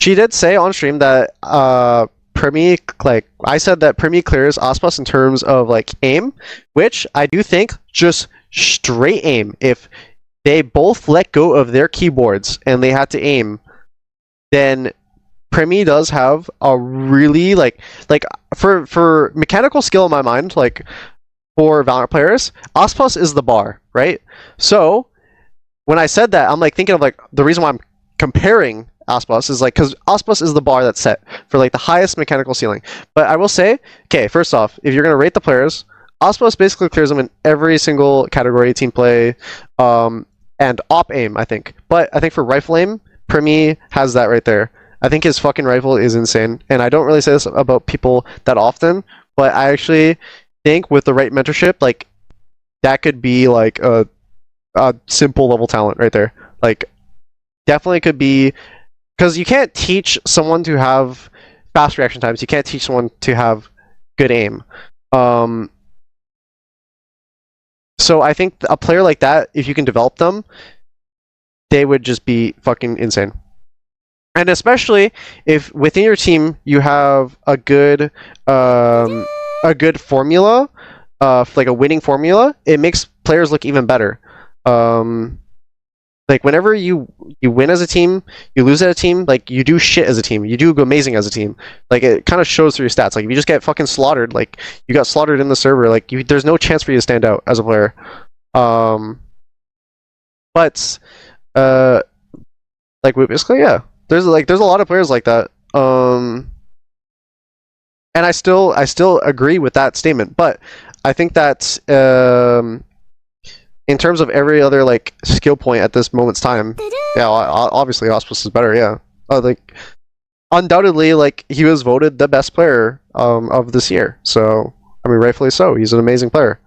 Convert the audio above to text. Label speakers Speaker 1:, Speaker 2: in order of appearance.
Speaker 1: She did say on stream that uh like I said that Primmie clears Aspas in terms of like aim, which I do think just straight aim. If they both let go of their keyboards and they had to aim, then Primmie does have a really like like for for mechanical skill in my mind, like for Valorant players, Aspas is the bar, right? So when I said that, I'm like thinking of like the reason why I'm comparing Aspas is like because Aspas is the bar that's set for like the highest mechanical ceiling. But I will say, okay, first off, if you're gonna rate the players, Aspas basically clears them in every single category, team play, um, and op aim. I think, but I think for rifle aim, Primmie has that right there. I think his fucking rifle is insane, and I don't really say this about people that often, but I actually think with the right mentorship, like that could be like a a simple level talent right there. Like definitely could be because you can't teach someone to have fast reaction times. You can't teach someone to have good aim. Um, so I think a player like that, if you can develop them, they would just be fucking insane. And especially if within your team you have a good um, a good formula, uh, like a winning formula, it makes players look even better. Um, like whenever you you win as a team, you lose as a team, like you do shit as a team. You do go amazing as a team. Like it kind of shows through your stats. Like if you just get fucking slaughtered, like you got slaughtered in the server, like you, there's no chance for you to stand out as a player. Um, but uh, like basically, yeah, there's like there's a lot of players like that. Um, and I still I still agree with that statement, but I think that um in terms of every other like skill point at this moment's time, yeah, obviously Aspas is better. Yeah, uh, like undoubtedly, like he was voted the best player um, of this year. So I mean, rightfully so. He's an amazing player.